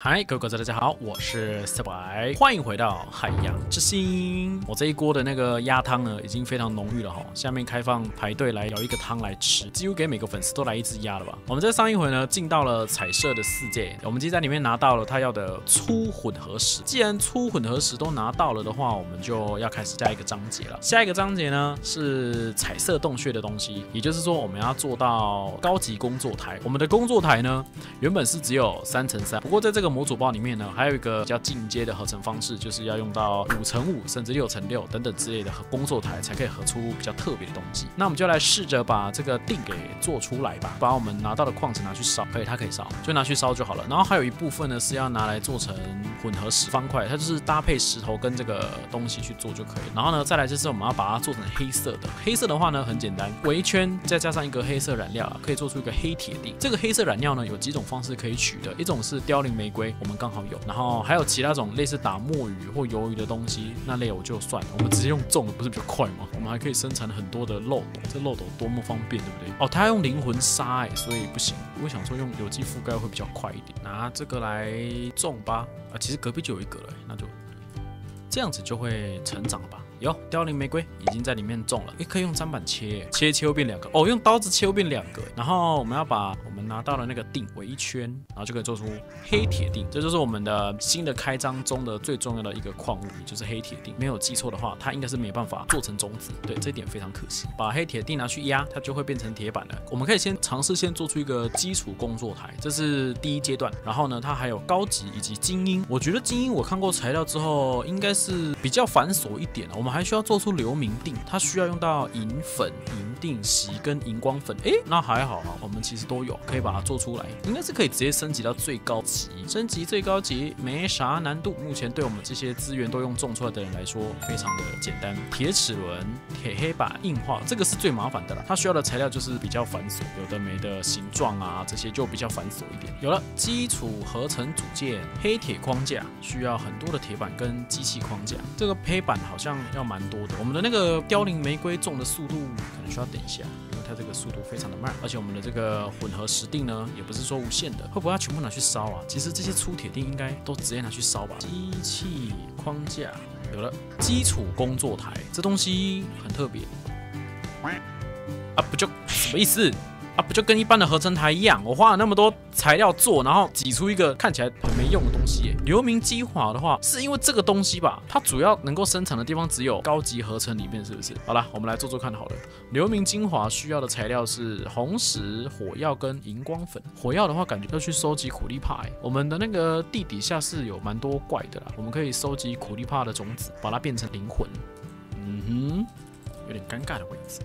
嗨，各位观众，大家好，我是小白，欢迎回到海洋之心。我这一锅的那个鸭汤呢，已经非常浓郁了哈。下面开放排队来舀一个汤来吃，几乎给每个粉丝都来一只鸭了吧。我们在上一回呢，进到了彩色的世界，我们今天在里面拿到了他要的粗混合石。既然粗混合石都拿到了的话，我们就要开始下一个章节了。下一个章节呢是彩色洞穴的东西，也就是说我们要做到高级工作台。我们的工作台呢，原本是只有三乘三，不过在这个模组包里面呢，还有一个比较进阶的合成方式，就是要用到五乘五甚至六乘六等等之类的工作台，才可以合出比较特别的东西。那我们就来试着把这个锭给做出来吧，把我们拿到的矿石拿去烧，可以，它可以烧，就拿去烧就好了。然后还有一部分呢是要拿来做成混合石方块，它就是搭配石头跟这个东西去做就可以。然后呢，再来就是我们要把它做成黑色的，黑色的话呢很简单，围圈再加上一个黑色染料啊，可以做出一个黑铁锭。这个黑色染料呢有几种方式可以取的，一种是凋零玫瑰，我们刚好有，然后还有其他种类似打墨鱼或鱿鱼的东西，那类我就算了，我们直接用种的不是比较快吗？我们还可以生产很多的漏斗，这漏斗多么方便，对不对？哦，它用灵魂沙哎，所以不行。我想说用有机覆盖会比较快一点，拿这个来种吧。啊，其实隔壁就有一个了，那就这样子就会成长了吧。有凋零玫瑰已经在里面种了，也可以用砧板切，切切又变两个哦，用刀子切又变两个。然后我们要把拿到了那个锭围一圈，然后就可以做出黑铁锭。这就是我们的新的开张中的最重要的一个矿物，也就是黑铁锭。没有记错的话，它应该是没办法做成种子。对，这点非常可惜。把黑铁锭拿去压，它就会变成铁板了。我们可以先尝试先做出一个基础工作台，这是第一阶段。然后呢，它还有高级以及精英。我觉得精英我看过材料之后，应该是比较繁琐一点我们还需要做出流明锭，它需要用到银粉、银锭锡跟荧光粉。诶，那还好啊，我们其实都有，可以把它做出来，应该是可以直接升级到最高级。升级最高级没啥难度，目前对我们这些资源都用种出来的人来说，非常的简单。铁齿轮、铁黑板、硬化，这个是最麻烦的了。它需要的材料就是比较繁琐，有的没的形状啊，这些就比较繁琐一点。有了基础合成组件，黑铁框架需要很多的铁板跟机器框架，这个黑板好像要蛮多的。我们的那个凋零玫瑰种的速度需要等一下，因为它这个速度非常的慢，而且我们的这个混合石锭呢，也不是说无限的，会不会要全部拿去烧啊？其实这些粗铁锭应该都直接拿去烧吧。机器框架有了，基础工作台这东西很特别啊，不就什么意思？啊，不就跟一般的合成台一样？我花了那么多材料做，然后挤出一个看起来很没用的东西。流明精华的话，是因为这个东西吧？它主要能够生产的地方只有高级合成里面，是不是？好了，我们来做做看好了。流明精华需要的材料是红石、火药跟荧光粉。火药的话，感觉要去收集苦力怕。我们的那个地底下是有蛮多怪的啦，我们可以收集苦力怕的种子，把它变成灵魂。嗯哼，有点尴尬的位置。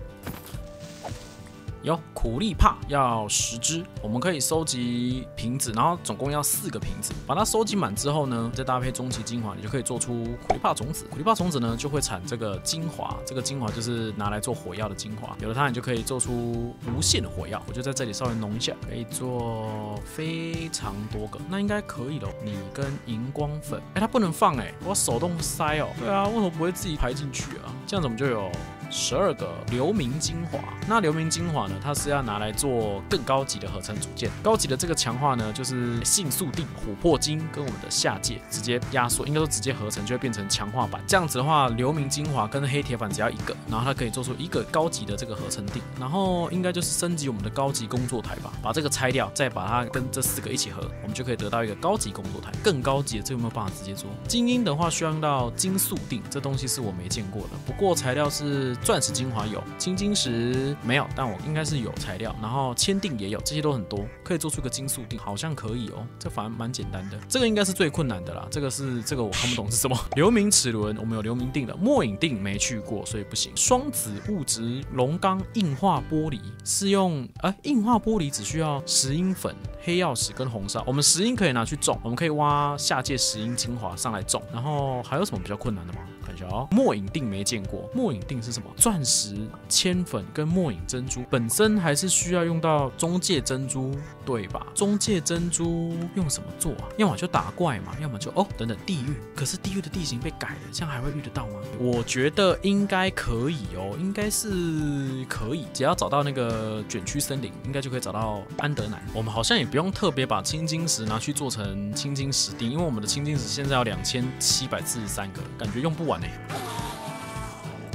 有苦力怕要十只，我们可以收集瓶子，然后总共要四个瓶子，把它收集满之后呢，再搭配终极精华，你就可以做出苦力怕种子。苦力怕种子呢，就会产这个精华，这个精华就是拿来做火药的精华。有了它，你就可以做出无限的火药。我就在这里稍微弄一下，可以做非常多个，那应该可以了。你跟荧光粉，哎，它不能放哎，我手动塞哦。对啊，为什么不会自己排进去啊？这样怎么就有。十二个流明精华，那流明精华呢？它是要拿来做更高级的合成组件。高级的这个强化呢，就是性素锭、琥珀金跟我们的下界直接压缩，应该说直接合成就会变成强化版。这样子的话，流明精华跟黑铁板只要一个，然后它可以做出一个高级的这个合成锭，然后应该就是升级我们的高级工作台吧。把这个拆掉，再把它跟这四个一起合，我们就可以得到一个高级工作台。更高级的，这有没有办法直接做？精英的话需要用到金素锭，这东西是我没见过的。不过材料是。钻石精华有，青金石没有，但我应该是有材料，然后铅锭也有，这些都很多，可以做出个金属锭，好像可以哦，这反而蛮简单的，这个应该是最困难的啦，这个是这个我看不懂是什么。流明齿轮，我们有流明锭的，末影锭没去过，所以不行。双子物质龙钢硬化玻璃是用，哎，硬化玻璃只需要石英粉、黑曜石跟红砂，我们石英可以拿去种，我们可以挖下界石英精华上来种，然后还有什么比较困难的吗？看一下哦，末影锭没见过，末影锭是什么？钻石、铅粉跟末影珍珠本身还是需要用到中介珍珠，对吧？中介珍珠用什么做啊？要么就打怪嘛，要么就哦等等地狱。可是地狱的地形被改了，这样还会遇得到吗？我觉得应该可以哦，应该是可以，只要找到那个卷曲森林，应该就可以找到安德南。我们好像也不用特别把青金石拿去做成青金石锭，因为我们的青金石现在要两千七百四十三个，感觉用不完呢。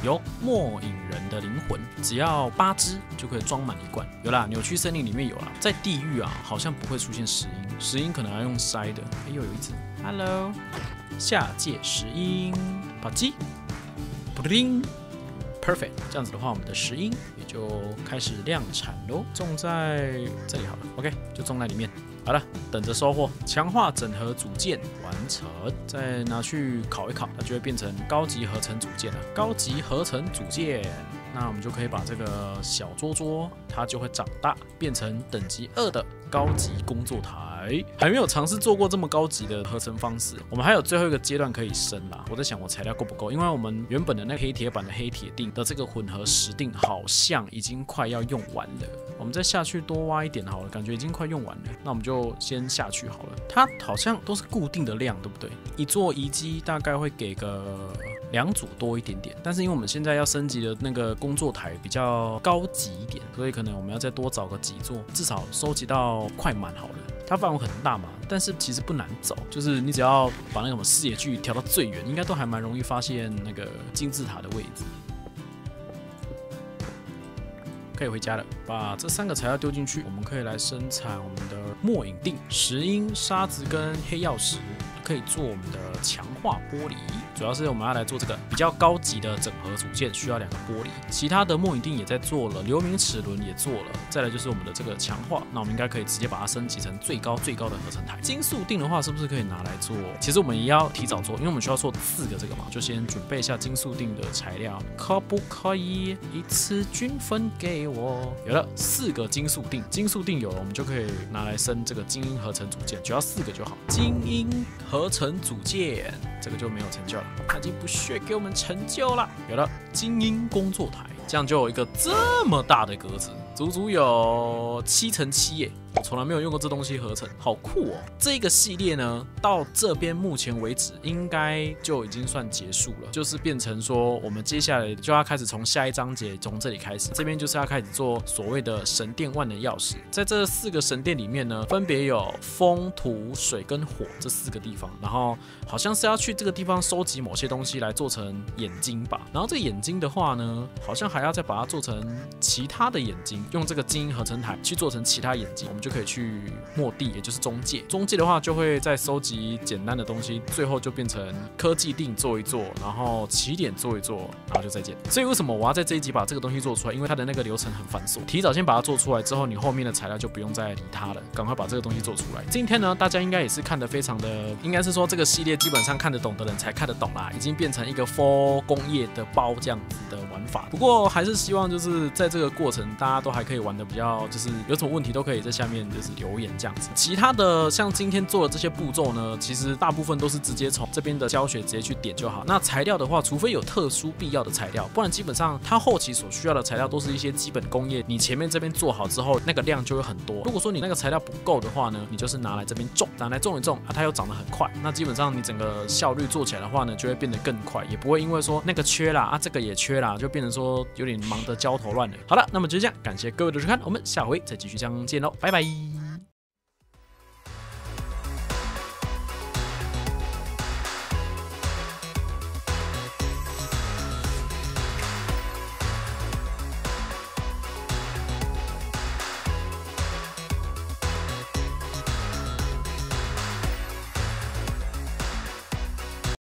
有末影人的灵魂，只要八只就可以装满一罐。有啦，扭曲森林里面有啦，在地狱啊，好像不会出现石英，石英可能要用筛的。哎呦，有一只，Hello，下界石英，跑击，扑灵，Perfect。这样子的话，我们的石英也就开始量产喽。种在这里好了，OK，就种在里面。好了，等着收获。强化整合组件完成，再拿去烤一烤，它就会变成高级合成组件了。高级合成组件，那我们就可以把这个小桌桌，它就会长大，变成等级二的高级工作台。还没有尝试做过这么高级的合成方式，我们还有最后一个阶段可以升啦。我在想我材料够不够，因为我们原本的那个黑铁板的黑铁锭的这个混合石锭好像已经快要用完了。我们再下去多挖一点好了，感觉已经快用完了。那我们就先下去好了。它好像都是固定的量，对不对？一座遗迹大概会给个两组多一点点，但是因为我们现在要升级的那个工作台比较高级一点，所以可能我们要再多找个几座，至少收集到快满好了。它范围很大嘛，但是其实不难走，就是你只要把那个什么视野距调到最远，应该都还蛮容易发现那个金字塔的位置。可以回家了，把这三个材料丢进去，我们可以来生产我们的末影锭、石英、沙子跟黑曜石，可以做我们的强化玻璃。主要是我们要来做这个比较高级的整合组件，需要两个玻璃。其他的末影锭也在做了，流明齿轮也做了。再来就是我们的这个强化，那我们应该可以直接把它升级成最高最高的合成台。金速锭的话，是不是可以拿来做？其实我们也要提早做，因为我们需要做四个这个嘛，就先准备一下金速锭的材料。可不可以一次均分给我？有了四个金速锭，金速锭有了，我们就可以拿来升这个精英合成组件，只要四个就好。精英合成组件，这个就没有成就了。他已经不屑给我们成就了。有了精英工作台，这样就有一个这么大的格子，足足有七乘七耶。我从来没有用过这东西合成，好酷哦！这个系列呢，到这边目前为止应该就已经算结束了，就是变成说我们接下来就要开始从下一章节从这里开始，这边就是要开始做所谓的神殿万能钥匙。在这四个神殿里面呢，分别有风、土、水跟火这四个地方，然后好像是要去这个地方收集某些东西来做成眼睛吧。然后这眼睛的话呢，好像还要再把它做成其他的眼睛，用这个精英合成台去做成其他眼睛。就可以去末地，也就是中介。中介的话，就会再收集简单的东西，最后就变成科技锭做一做，然后起点做一做，然后就再见。所以为什么我要在这一集把这个东西做出来？因为它的那个流程很繁琐，提早先把它做出来之后，你后面的材料就不用再理它了。赶快把这个东西做出来。今天呢，大家应该也是看得非常的，应该是说这个系列基本上看得懂的人才看得懂啦，已经变成一个 for 工业的包这样子的玩法。不过还是希望就是在这个过程，大家都还还可以玩的比较，就是有什么问题都可以在下。面就是留言这样子，其他的像今天做的这些步骤呢，其实大部分都是直接从这边的教学直接去点就好。那材料的话，除非有特殊必要的材料，不然基本上它后期所需要的材料都是一些基本工业。你前面这边做好之后，那个量就会很多。如果说你那个材料不够的话呢，你就是拿来这边种，拿来种一种啊，它又长得很快。那基本上你整个效率做起来的话呢，就会变得更快，也不会因为说那个缺啦啊，这个也缺啦，就变成说有点忙得焦头烂额。好了，那么就这样，感谢各位的收看，我们下回再继续相见喽，拜拜。